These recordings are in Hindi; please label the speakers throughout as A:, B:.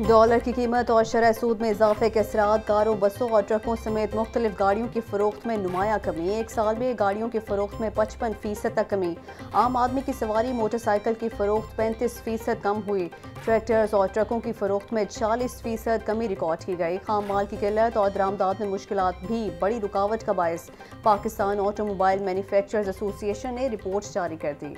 A: डॉलर की कीमत और शरह सूद में इजाफे के असरा कारों, बसों और ट्रकों समेत मुख्तलिफ़ गाड़ियों की फरोख्त में नुमाया कमी। एक साल में गाड़ियों की फरोख्त में पचपन फ़ीसद तक कमी। आम आदमी की सवारी, मोटरसाइकिल की फरोख्त पैंतीस फ़ीसद कम हुई। ट्रैक्टर्स और ट्रकों की फरोख्त में चालीस फ़ीसद कमी रिकॉर्ड की गई। खाम माल की किल्लत और दरामदाद में मुश्किल भी बड़ी रुकावट का bias. Pakistan automobile manufacturers association ने रिपोर्ट जारी कर दी।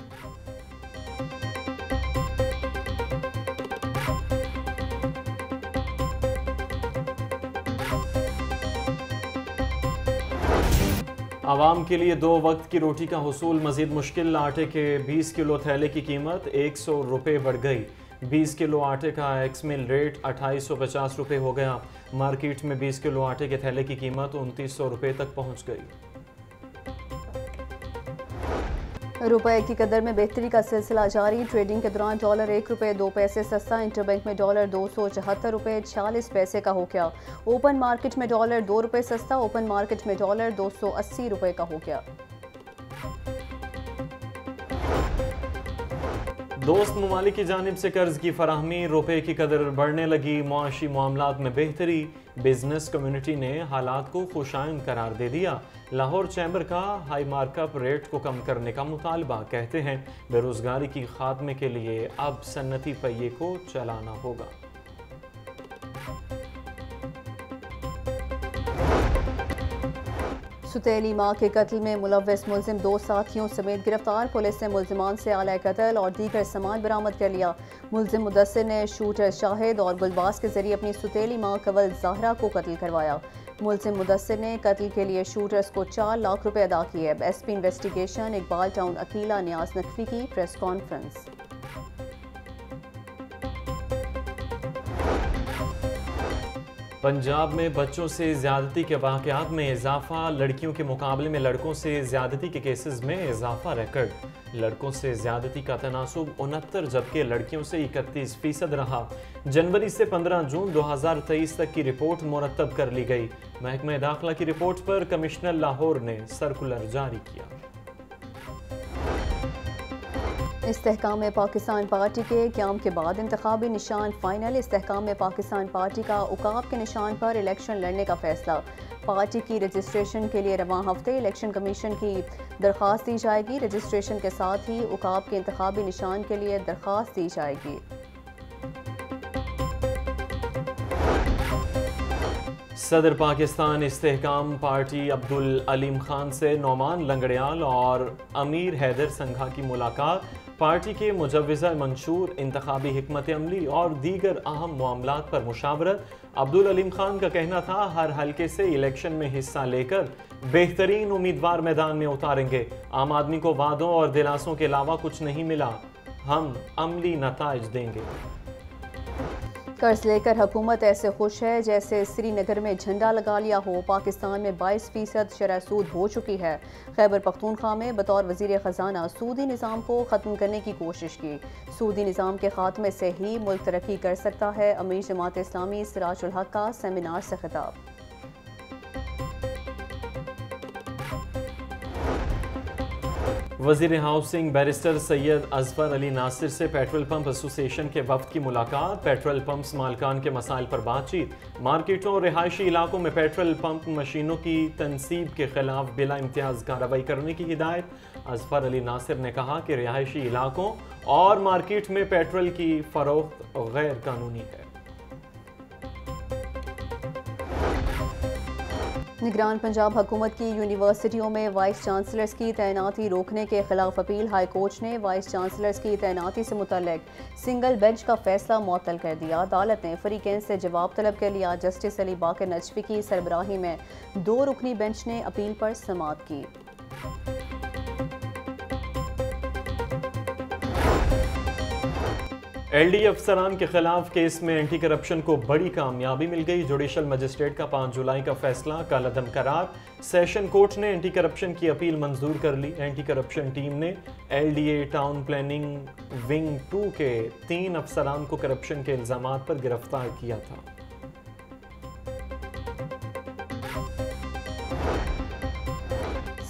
B: आवाम के लिए दो वक्त की रोटी का हसूल मजीद मुश्किल, आटे के 20 किलो थैले की कीमत एक सौ रुपये बढ़ गई। 20 किलो आटे का एक्स मिल रेट अट्ठाईस सौ पचास रुपये हो गया। मार्केट में 20 किलो आटे के थैले की कीमत उनतीस सौ रुपये तक पहुँच गई।
A: रुपए की कदर में बेहतरी का सिलसिला जारी। ट्रेडिंग के दौरान डॉलर एक रुपये दो पैसे सस्ता। इंटरबैंक में डॉलर दो सौ चौहत्तर रुपये छियालीस पैसे का हो गया। ओपन मार्केट में डॉलर दो रुपये सस्ता, ओपन मार्केट में डॉलर दो सौ अस्सी रुपये का हो गया।
B: दोस्त ममालिक की जानब से कर्ज की फराहमी, रुपए की कदर बढ़ने लगी। मुआशी मामला में बेहतरी। बिज़नेस कम्युनिटी ने हालात को खुशायन करार दे दिया। लाहौर चैम्बर का हाई मार्कअप रेट को कम करने का मुतालबा कहते हैं, बेरोजगारी की खात्मे के लिए अब सन्नती पहिए को चलाना होगा।
A: सुतेली माँ के कत्ल में मुलविस मुलिम दो साथियों समेत गिरफ़्तार पुलिस ने मुलजमान से आला कत्ल और दीगर सामान बरामद कर लिया। मुलिम मुदसर ने शूटर शाहिद और गुलबास के ज़रिए अपनी सुतेली माँ कवल जहरा को कत्ल करवाया। मुलिम मुदसर ने कत्ल के लिए शूटर्स को चार लाख रुपए अदा किए। S P investigation, Iqbal town, Aqeela Niaz Naqvi की प्रेस कॉन्फ्रेंस।
B: पंजाब में बच्चों से ज्यादती के वाकत में इजाफा, लड़कियों के मुकाबले में लड़कों से ज्यादती के केसेस में इजाफा रिकॉर्ड लड़कों से ज्यादती का तनासब उनहत्तर, जबकि लड़कियों से इकतीस फ़ीसद रहा। जनवरी से 15 जून 2023 तक की रिपोर्ट मुरतब कर ली गई। महकमा दाखिला की रिपोर्ट पर कमिश्नर लाहौर ने सर्कुलर जारी किया।
A: इस्तेकाम पाकिस्तान पार्टी के क्याम के बाद इंतबी निशान फाइनल। इस्तेकाम पाकिस्तान पार्टी का उकाब के निशान पर इलेक्शन लड़ने का फैसला। पार्टी की रजिस्ट्रेशन के लिए रवा हफ़्ते इलेक्शन कमीशन की दरख्वास्त दी जाएगी। रजिस्ट्रेशन के साथ ही उकाब के इंतबी निशान के लिए दरख्वास्त दी जाएगी।
B: सदर पाकिस्तान इस्तेकाम पार्टी अब्दुल अलीम खान से नौमान लंगड़ियाल और अमीर हैदर संघा की मुलाकात। पार्टी के मुजवज़ा मंशूर इंतबी हमत अमली और दीगर अहम मामला पर मुशावरत। अब्दुल अलीम खान का कहना था, हर हल्के से इलेक्शन में हिस्सा लेकर बेहतरीन उम्मीदवार मैदान में उतारेंगे। आम आदमी को वादों और दिलासों के अलावा कुछ नहीं मिला। हम अमली नतज देंगे।
A: कर्ज लेकर हुकूमत ऐसे खुश है, जैसे श्रीनगर में झंडा लगा लिया हो। पाकिस्तान में 22 फ़ीसद शरह सूद हो चुकी है। खैबर पख्तूनख्वा में बतौर वज़ीर ख़जाना सूदी निज़ाम को ख़त्म करने की कोशिश की। सूदी निज़ाम के खात्मे से ही मुल्क तरक्की कर सकता है। अमीर जमात इस्लामी सराजुल हक का सेमिनार से खिताब।
B: वज़ीर हाउसिंग बैरिस्टर सैयद अजफर अली नासिर से पेट्रोल पंप एसोसिएशन के वफद की मुलाकात। पेट्रोल पंप्स मालकान के मसाइल पर बातचीत। मार्केटों और रिहायशी इलाकों में पेट्रोल पंप मशीनों की तनसीब के खिलाफ बिला इम्तियाज़ कार्रवाई करने की हिदायत। अजफर अली नासिर ने कहा कि रिहायशी इलाकों और मार्केट में पेट्रोल की फरोख्त गैर कानूनी है।
A: निगरान पंजाब हुकूमत की यूनिवर्सिटियों में वाइस चांसलर्स की तैनाती रोकने के खिलाफ अपील। हाई कोर्ट ने वाइस चांसलर्स की तैनाती से मुतलक सिंगल बेंच का फैसला मअतल कर दिया। अदालत ने फरीकैन से जवाब तलब के लिया। जस्टिस अली बाकर नजफी की सरबराही में दो रुकनी बेंच ने अपील पर समाप्त की।
B: एलडी अफसरान के खिलाफ केस में एंटी करप्शन को बड़ी कामयाबी मिल गई। जुडिशल मजिस्ट्रेट का 5 जुलाई का फैसला कल अदम करार। सेशन कोर्ट ने एंटी करप्शन की अपील मंजूर कर ली। एंटी करप्शन टीम ने LDA town planning wing two के तीन अफसरान को करप्शन के इल्ज़ाम पर गिरफ़्तार किया था।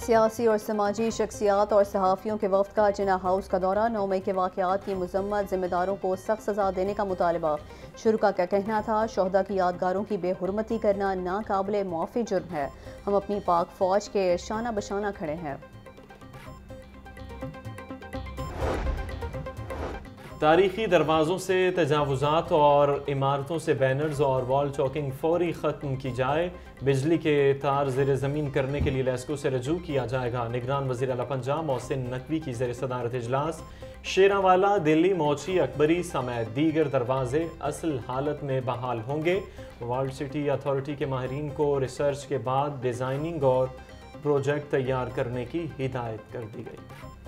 A: सियासी और समाजी शख्सियात और सहाफ़ियों के वफद का जिना हाउस का दौरा, नौ मई के वाक़ात की मजम्मत, जिम्मेदारों को सख्त सजा देने का मुतालबा। शुरू का कहना था? शहदा की यादगारों की बेहरमती करना नाकबिल मुआफ़ी जुर्म है। हम अपनी पाक फ़ौज के शाना बशाना खड़े हैं।
B: तारीखी दरवाज़ों से तजावज़ात और इमारतों से बैनर्स और वॉल चौकिंग फौरी ख़त्म की जाए। बिजली के तार जेर ज़मीन करने के लिए लेस्को से रजू किया जाएगा। निगरान वजी अला पंजाब मोहसिन नकवी की जेर सदारत इजलास। शेरावाला, दिल्ली, मोची, अकबरी समेत दीगर दरवाजे असल हालत में बहाल होंगे। वर्ल्ड सिटी अथॉरिटी के माहरीन को रिसर्च के बाद डिज़ाइनिंग और प्रोजेक्ट तैयार करने की हिदायत कर दी गई।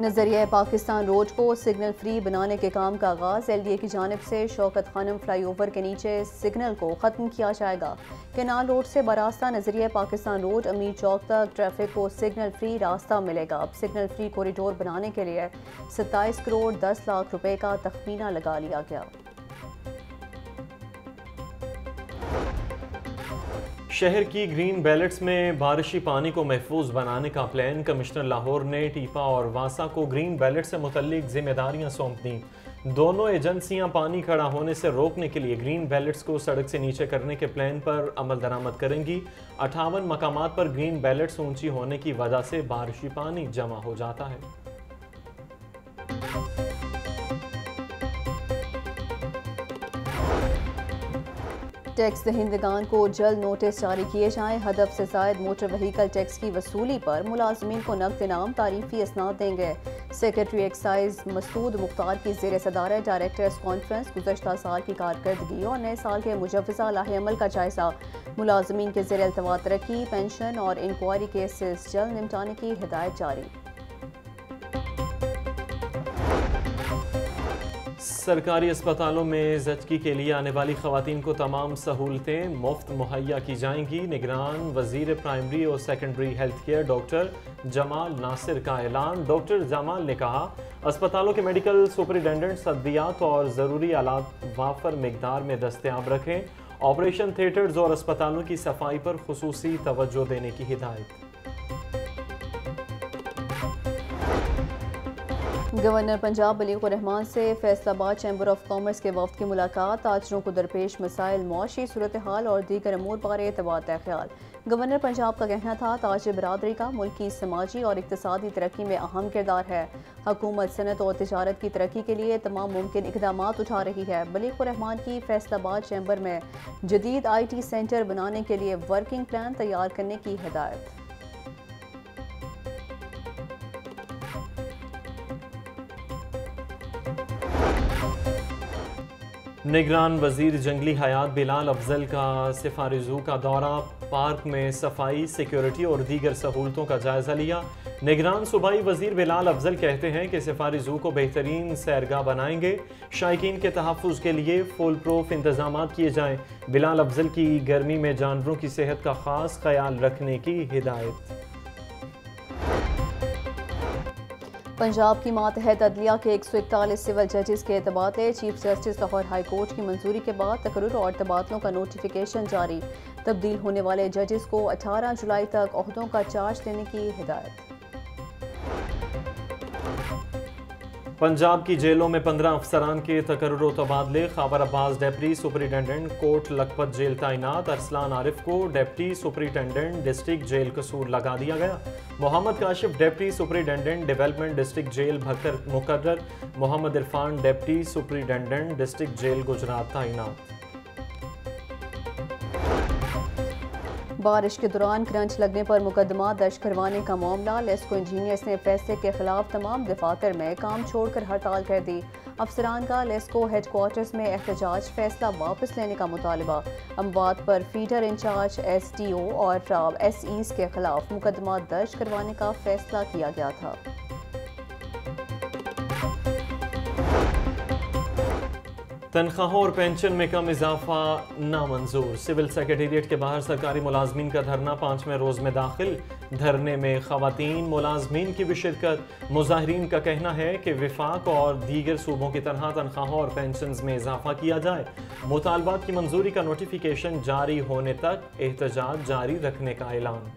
A: नज़रिया पाकिस्तान रोड को सिग्नल फ्री बनाने के काम का आगाज़। एल डी ए की जानब से शौकत खानम फ्लाई ओवर के नीचे सिग्नल को ख़त्म किया जाएगा। केनाल रोड से बरास्ता नज़रिया पाकिस्तान रोड, अमीर चौक तक ट्रैफ़िक को सिग्नल फ्री रास्ता मिलेगा। अब सिग्नल फ्री कॉरिडोर बनाने के लिए सत्ताईस करोड़ दस लाख रुपये का तखमीना लगा लिया गया।
B: शहर की ग्रीन बैलेट्स में बारिशी पानी को महफूज बनाने का प्लान, कमिश्नर लाहौर ने टीपा और वासा को ग्रीन बैलेट से मुतलिक जिम्मेदारियाँ सौंप दी। दोनों एजेंसियाँ पानी खड़ा होने से रोकने के लिए ग्रीन बैलेट्स को सड़क से नीचे करने के प्लान पर अमल दरामद करेंगी। अठावन मकाम पर ग्रीन बैलेट्स ऊँची होने की वजह से बारिशी पानी जमा हो जाता है।
A: टैक्स दहिंदगान को जल्द नोटिस जारी किए जाएँ। हदफ से जायद मोटर वहीकल टैक्स की वसूली पर मुलाजमीन को नकद इनाम तारीफी असनाद देंगे। सेक्रेटरी एक्साइज मसूद मुख्तार की जेर सदारत डायरेक्टर्स कॉन्फ्रेंस गुजशत साल की कारकर्दगी और नए साल के मुजवजा लाहेमल का जायजा। मुलाजमीन के जेर अल्तवा तरक्की पेंशन और इंक्वायरी केसेस जल्द निपटाने की हिदायत जारी।
B: सरकारी अस्पतालों में जचकी के लिए आने वाली खवतिन को तमाम सहूलतें मुफ़्त मुहैया की जाएँगी। निगरान वज़ीर प्राइमरी और secondary health care doctor Jamal Nasir का ऐलान। डॉक्टर जमाल ने कहा, अस्पतालों के मेडिकल सुपरिटेंडेंट सद्दियात और ज़रूरी आलात वाफर मकदार में दस्तियाब रखें। ऑपरेशन थिएटर्स और अस्पतालों की सफ़ाई पर खसूसी तवज्जो देने की हिदायत।
A: गवर्नर पंजाब मलीक रहमान से फैसलाबाद चैम्बर ऑफ़ कॉमर्स के वफद की मुलाकात। ताजरों को दरपेश मसाइल, मुआशी सूरत हाल और दीगर अमूर बारे तबादला ख्याल। गवर्नर पंजाब का कहना था, ताज बरदरी का मुल्क की समाजी और इकतदी तरक्की में अहम किरदार है। हकूमत, सनत और तजारत की तरक्की के लिए तमाम मुमकिन इकदाम उठा रही है। मलिक रहमान की फैसलाबाद चैम्बर में जदीद आई टी सेंटर बनाने के लिए वर्किंग प्लान तैयार करने की हिदायत।
B: निगरान वज़ीर जंगली हयात बिलाल अफजल का सिफारिजू का दौरा, पार्क में सफ़ाई, सिक्योरिटी और दीगर सहूलतों का जायजा लिया। निगरान सूबाई वज़ीर बिलाल अफजल कहते हैं कि सिफारिजू को बेहतरीन सैरगाह बनाएँगे। शायकीन के तहफ़ के लिए फुल प्रूफ इंतज़ाम किए जाएँ। बिलाल अफजल की गर्मी में जानवरों की सेहत का ख़ास ख्याल रखने की हिदायत।
A: पंजाब की मातहत अदलिया के एक सौ इकतालीस सिविल जजेस के तबादले chief justice Lahore high court की मंजूरी के बाद तकरूर और तबादलों का नोटिफिकेशन जारी। तब्दील होने वाले जजेस को 18 जुलाई तक अहदों का चार्ज देने की हिदायत।
B: पंजाब की जेलों में पंद्रह अफसरान के तकर्र तबादले खबर Abbas deputy superintendent Kot Lakhpat jail तैनात अरसलान आरिफ को डेप्टी सुपरिटेंडेंट डिस्ट्रिक्ट जेल कसूर लगा दिया गया। Mohammad Kashif deputy superintendent development district jail Bhakkar मुकर्र Mohammad Irfan deputy superintendent district jail Gujrat तैनात
A: बारिश के दौरान करंट लगने पर मुकदमा दर्ज करवाने का मामला। लेस्को इंजीनियर्स ने फैसले के खिलाफ तमाम दफातर में काम छोड़कर हड़ताल कर दी। अफसरान का लेस्को हेडकोार्टर्स में एहतजाज फैसला वापस लेने का मुतालबा। अमवाद पर feeder incharge S D O और एस ईस के खिलाफ मुकदमा दर्ज करवाने का फैसला किया गया था।
B: तनख्वाहों और पेंशन में कम इजाफा नामंजूर। सिविल सेक्रेटेरिएट के बाहर सरकारी मुलाजमीन का धरना, पाँचवें रोज़ में दाखिल। धरने में खातन, मुलाजमीन की भी शिरकत। मुजाहरीन का कहना है कि विफाक और दीगर सूबों की तरह तनख्वाहों और पेंशन में इजाफा किया जाए। मुतालबात की मंजूरी का नोटिफिकेशन जारी होने तक एहतजाज जारी रखने का ऐलान।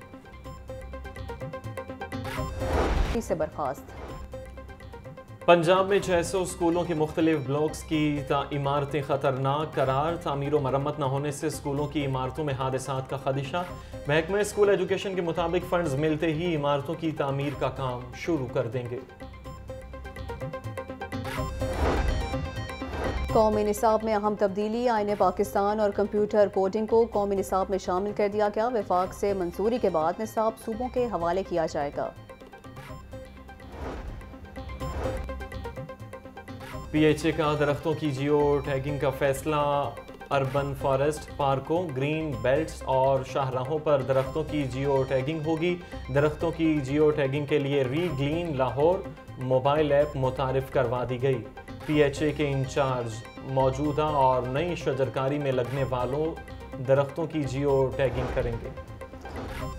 A: से बर्खास्त।
B: पंजाब में छः सौ, स्कूलों के मुख्तलिफ़ ब्लॉक्स की इमारतें ख़तरनाक करार, तमीर मरम्मत न होने से स्कूलों की इमारतों में हादसा का खदशा। महकमा स्कूल एजुकेशन के मुताबिक फंड्स मिलते ही इमारतों की तमीर का काम शुरू कर देंगे।
A: कौमी निसाब में अहम तब्दीली आइन पाकिस्तान और कंप्यूटर कोडिंग को कौमी निसाब में शामिल कर दिया गया। विफाक से मंजूरी के बाद निसाब सूबों के हवाले किया जाएगा।
B: पीएचए का दरख्तों की जियो टैगिंग का फैसला, अर्बन फॉरेस्ट, पार्कों, ग्रीन बेल्ट्स और शाहराहों पर दरख्तों की जियो टैगिंग होगी। दरख्तों की जियो टैगिंग के लिए re green Lahore mobile app मुतारफ़ करवा दी गई। पीएचए के इंचार्ज मौजूदा और नई शजरकारी में लगने वालों दरख्तों की जियो टैगिंग करेंगे।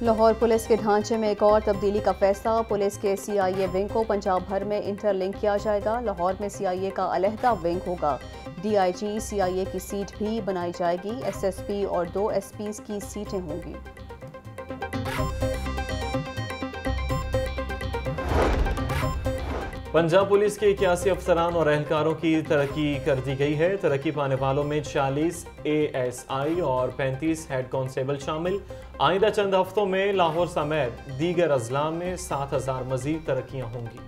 A: लाहौर पुलिस के ढांचे में एक और तब्दीली का फैसला। पुलिस के सीआईए विंग को पंजाब भर में इंटरलिंक किया जाएगा। लाहौर में सीआईए का अलहदा विंग होगा। डीआईजी सीआईए की सीट भी बनाई जाएगी। एसएसपी और दो एसपीज की सीटें होंगी।
B: पंजाब पुलिस के इक्यासी अफसरान और एहलकारों की तरक्की कर दी गई है। तरक्की पाने वालों में छियालीस एएसआई और 35 हेड कांस्टेबल शामिल। आइंदा चंद हफ्तों में लाहौर समेत दीगर अजला में सात हज़ार मजीद तरक्कियाँ होंगी।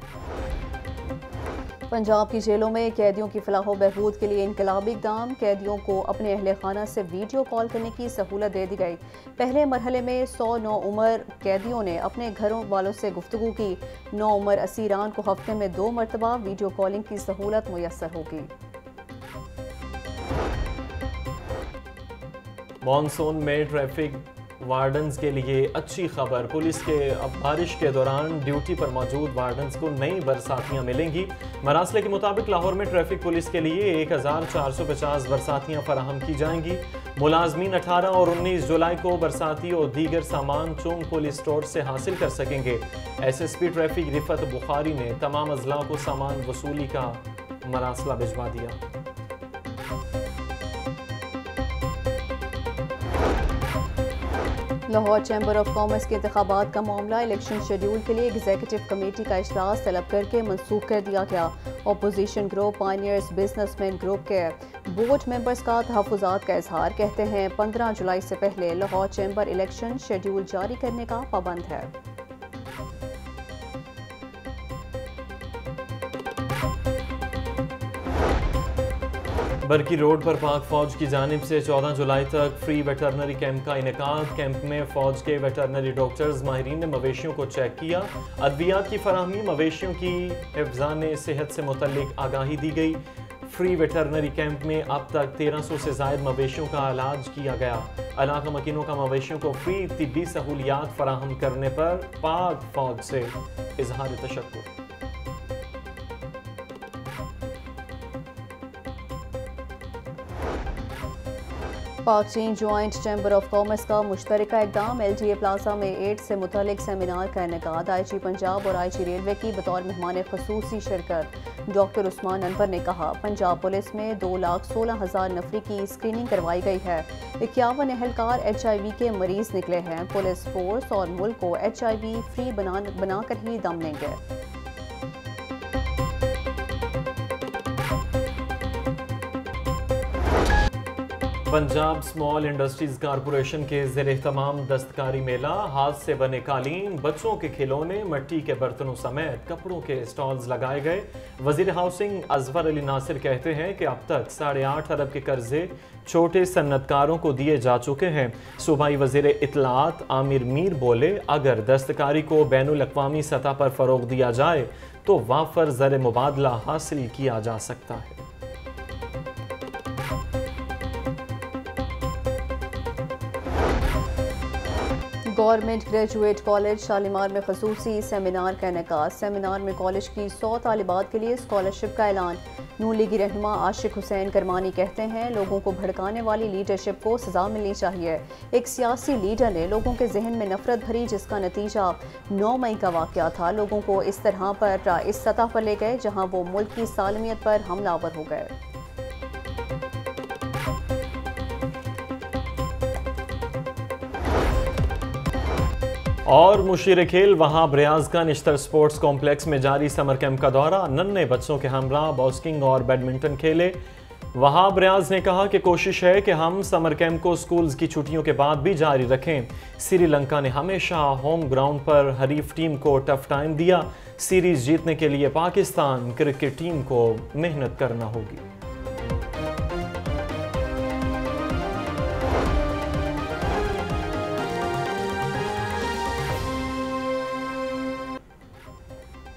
A: पंजाब की जेलों में कैदियों की फलाह बहबूद के लिए इनकलाबी इकदाम। कैदियों को अपने अहल खाना से वीडियो कॉल करने की सहूलत दे दी गई। पहले मरहले में सौ नौ उम्र कैदियों ने अपने घरों वालों से गुफ्तु की। नौ उम्र असीरान को हफ़्ते में दो मरतबा वीडियो कॉलिंग की सहूलत मैसर होगी
B: मानसून में ट्रैफ़िक वार्डन्स के लिए अच्छी खबर। पुलिस के अब बारिश के दौरान ड्यूटी पर मौजूद वार्डन्स को नई बरसातियाँ मिलेंगी। मरासले के मुताबिक लाहौर में ट्रैफ़िक पुलिस के लिए एक हज़ार चार सौ पचास बरसातियाँ फराहम की जाएँगी। मुलाजमीन अठारह और उन्नीस जुलाई को बरसाती और दीगर सामान चुंग पुलिस स्टोर से हासिल कर सकेंगे। S S P traffic Rifat Bukhari ने तमाम अजला को सामान वसूली का मरासला भिजवा दिया।
A: लाहौर चैम्बर ऑफ़ कॉमर्स के इंतबात का मामला, इलेक्शन शेड्यूल के लिए एग्जीक्यूटिव कमेटी का अजलास तलब करके मनसूख कर दिया गया। Opposition group pioneers businessman group के बोर्ड मेंबर्स का तहफात का इजहार कहते हैं। पंद्रह जुलाई से पहले लाहौर चैम्बर इलेक्शन शेड्यूल जारी करने का पाबंद है।
B: बरकी रोड पर पाक फौज की जानब से 14 जुलाई तक फ्री वेटरनरी कैंप का इनका कैंप में फौज के वेटरनरी डॉक्टर्स, माहरीन ने मवेशियों को चेक किया। अद्वियात की फरहमी मवेशियों की हिफान सेहत से मुतलिक आगाही दी गई। फ्री वेटरनरी कैंप में अब तक 1300 से जायद मवेशियों का इलाज किया गया। इलाका मकीनों का मवेशियों को फ्री तिबी सहूलियात फराहम करने पर पाक फौज से इजहार तशक्र
A: पाक चीन ज्वाइंट चैम्बर ऑफ़ कॉमर्स का मुश्तर इकदाम एल टी ए प्लाजा में एड से मुतलिक सेमिनार का इनका आई जी पंजाब और आई जी रेलवे की बतौर मेहमान खसूसी शिरकत। डॉक्टर उस्मान अनवर ने कहा, पंजाब पुलिस में दो लाख सोलह हज़ार नफरी की स्क्रीनिंग करवाई गई है। इक्यावन अहलकार एच आई वी के मरीज़ निकले हैं। पुलिस फोर्स और मुल्क को एच आई वी फ्री बना, बनाकर ही दम लेंगे।
B: पंजाब स्मॉल इंडस्ट्रीज़ कारपोरेशन के जेर तमाम दस्तकारी मेला हाथ से बने कालीन बच्चों के खिलौने, मट्टी के बर्तनों समेत कपड़ों के स्टॉल्स लगाए गए। वज़ीर हाउसिंग अजवर अली नासिर कहते हैं कि अब तक साढ़े आठ अरब के कर्जे छोटे सन्नतकारों को दिए जा चुके हैं। सूबाई वज़ीर इतलात आमिर मीर बोले, अगर दस्तकारी को बैन अवी सतह पर फ़रोग दिया जाए तो वाफर ज़र मुबादला हासिल किया जा सकता है।
A: गवर्नमेंट ग्रेजुएट कॉलेज शालीमार में खसूसी सेमिनार का इनका। सेमिनार में कॉलेज की सौ तालिबात के लिए स्कॉलरशिप का ऐलान। नू लीगी रहनुमा आशिक हुसैन करमानी कहते हैं, लोगों को भड़काने वाली लीडरशिप को सजा मिलनी चाहिए। एक सियासी लीडर ने लोगों के जहन में नफरत भरी, जिसका नतीजा नौ मई का वाक़ था। लोगों को इस तरह पर, इस सतह पर ले गए, जहाँ वो मुल्क की सालमियत पर हमलावर हो गए।
B: और मुशीर खेल, वहाँ ब्रियाज का निश्तर स्पोर्ट्स कॉम्प्लेक्स में जारी समर कैंप का दौरा। नन्हे बच्चों के हमरा बॉक्सिंग और बैडमिंटन खेले। वहाँ ब्रियाज ने कहा कि कोशिश है कि हम समर कैंप को स्कूल्स की छुट्टियों के बाद भी जारी रखें। श्रीलंका ने हमेशा होम ग्राउंड पर हरीफ टीम को टफ टाइम दिया। सीरीज़ जीतने के लिए पाकिस्तान क्रिकेट टीम को मेहनत करना होगी।